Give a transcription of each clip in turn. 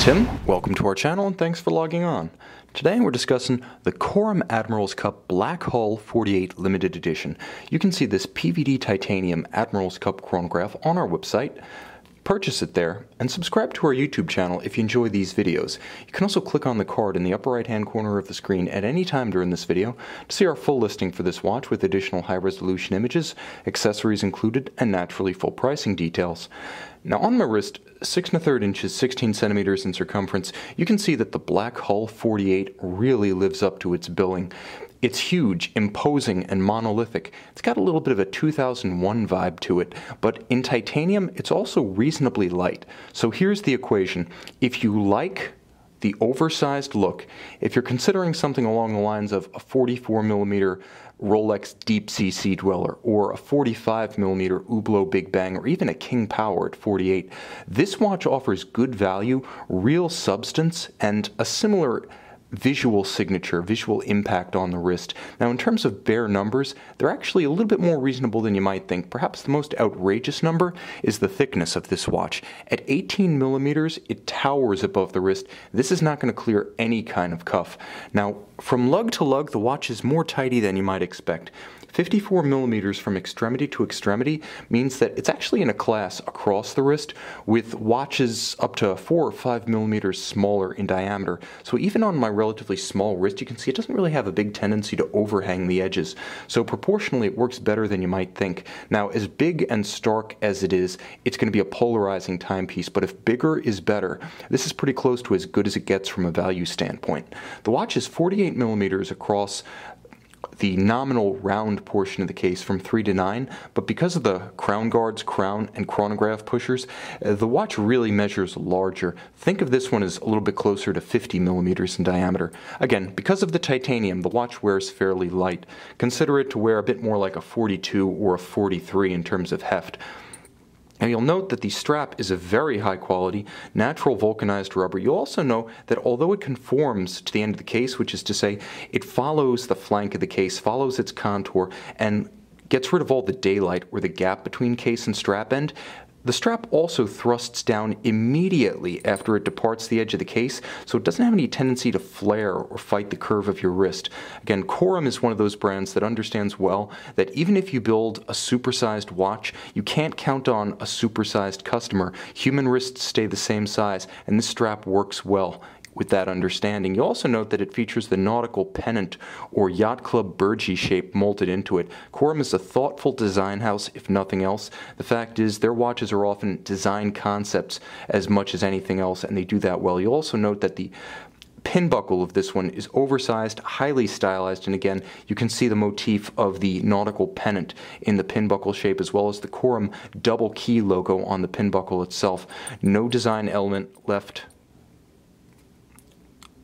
Tim, welcome to our channel and thanks for logging on. Today we're discussing the Corum Admirals Cup Black Hull 48 Limited Edition. You can see this PVD titanium Admirals Cup chronograph on our website. Purchase it there and subscribe to our YouTube channel if you enjoy these videos. You can also click on the card in the upper right hand corner of the screen at any time during this video to see our full listing for this watch with additional high resolution images, accessories included, and naturally full pricing details. Now on my wrist, 6 and a third inches, 16 centimeters in circumference, you can see that the Black Hull 48 really lives up to its billing. It's huge, imposing, and monolithic. It's got a little bit of a 2001 vibe to it, but in titanium, it's also reasonably light. So here's the equation. If you like the oversized look, if you're considering something along the lines of a 44 millimeter Rolex Deep Sea Sea Dweller or a 45 millimeter Hublot Big Bang or even a King Power at 48, this watch offers good value, real substance, and a similar visual signature, visual impact on the wrist. Now, in terms of bare numbers, they're actually a little bit more reasonable than you might think. Perhaps the most outrageous number is the thickness of this watch. At 18 millimeters, it towers above the wrist. This is not going to clear any kind of cuff. Now, from lug to lug, the watch is more tidy than you might expect. 54 millimeters from extremity to extremity means that it's actually in a class across the wrist with watches up to 4 or 5 millimeters smaller in diameter. So even on my relatively small wrist, you can see it doesn't really have a big tendency to overhang the edges. So proportionally, it works better than you might think. Now, as big and stark as it is, it's going to be a polarizing timepiece, but if bigger is better, this is pretty close to as good as it gets from a value standpoint. The watch is 48 millimeters across the nominal round portion of the case from 3 to 9, but because of the crown guards, crown, and chronograph pushers, uh, the watch really measures larger. Think of this one as a little bit closer to 50 millimeters in diameter. Again, because of the titanium, the watch wears fairly light. Consider it to wear a bit more like a 42 or a 43 in terms of heft. Now you'll note that the strap is a very high quality, natural vulcanized rubber. You'll also know that although it conforms to the end of the case, which is to say it follows the flank of the case, follows its contour, and gets rid of all the daylight or the gap between case and strap end, the strap also thrusts down immediately after it departs the edge of the case, so it doesn't have any tendency to flare or fight the curve of your wrist. Again, Corum is one of those brands that understands well that even if you build a supersized watch, you can't count on a supersized customer. Human wrists stay the same size, and this strap works well with that understanding. You also note that it features the nautical pennant or yacht club burgee shape molded into it. Corum is a thoughtful design house, if nothing else. The fact is, their watches are often design concepts as much as anything else, and they do that well. You'll also note that the pin buckle of this one is oversized, highly stylized, and again, you can see the motif of the nautical pennant in the pin buckle shape as well as the Corum double key logo on the pin buckle itself. No design element left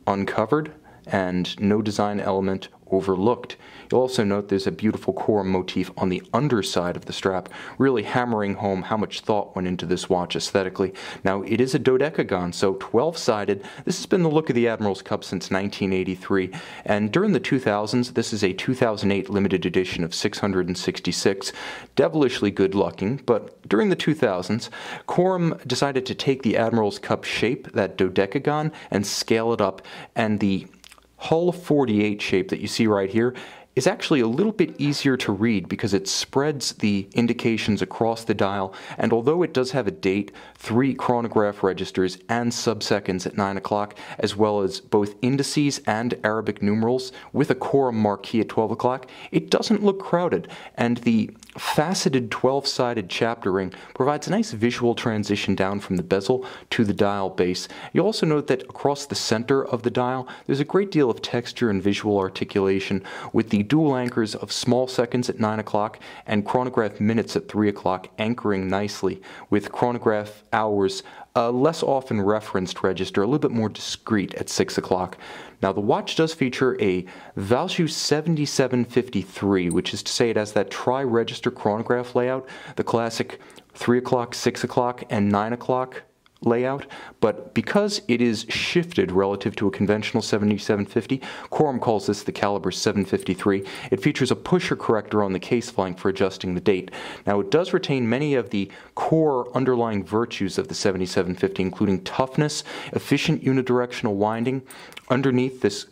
uncovered and no design element overlooked. You'll also note there's a beautiful Corum motif on the underside of the strap, really hammering home how much thought went into this watch aesthetically. Now, it is a dodecagon, so 12-sided. This has been the look of the Admiral's Cup since 1983, and during the 2000s, this is a 2008 limited edition of 666. Devilishly good-looking, but during the 2000s, Corum decided to take the Admiral's Cup shape, that dodecagon, and scale it up, and the Hull 48 shape that you see right here is actually a little bit easier to read because it spreads the indications across the dial, and although it does have a date, three chronograph registers and subseconds at 9 o'clock, as well as both indices and Arabic numerals with a Corum marquee at 12 o'clock, it doesn't look crowded, and the faceted 12-sided chapter ring provides a nice visual transition down from the bezel to the dial base. You'll also note that across the center of the dial, there's a great deal of texture and visual articulation with the dual anchors of small seconds at 9 o'clock and chronograph minutes at 3 o'clock anchoring nicely with chronograph hours a less often referenced register, a little bit more discreet at 6 o'clock. Now the watch does feature a Valjoux 7753, which is to say it has that tri-register chronograph layout, the classic 3 o'clock, 6 o'clock, and 9 o'clock layout, but because it is shifted relative to a conventional 7750, Corum calls this the caliber 753. It features a pusher corrector on the case flank for adjusting the date. Now, it does retain many of the core underlying virtues of the 7750, including toughness, efficient unidirectional winding. Underneath this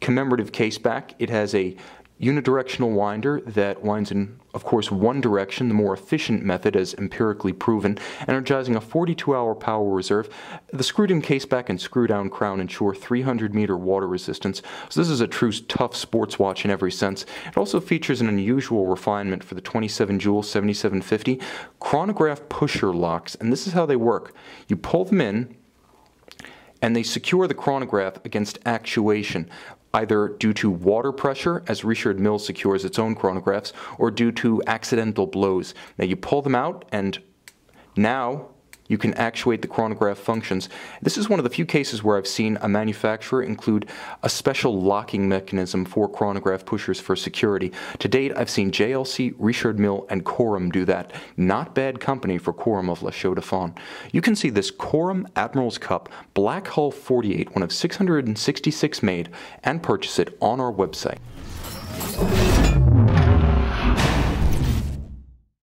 commemorative case back, it has a unidirectional winder that winds in, of course, one direction, the more efficient method as empirically proven, energizing a 42-hour power reserve. The screwed-in caseback and screw-down crown ensure 300-meter water resistance, so this is a true tough sports watch in every sense. It also features an unusual refinement for the 27-jewel 7750 chronograph pusher locks, and this is how they work. You pull them in, and they secure the chronograph against actuation either due to water pressure, as Richard Mille secures its own chronographs, or due to accidental blows. Now you pull them out, and now you can actuate the chronograph functions. This is one of the few cases where I've seen a manufacturer include a special locking mechanism for chronograph pushers for security. To date, I've seen JLC, Richard Mille, and Corum do that. Not bad company for Corum of La Chaux de Fonds. You can see this Corum Admiral's Cup Black Hull 48, one of 666 made, and purchase it on our website.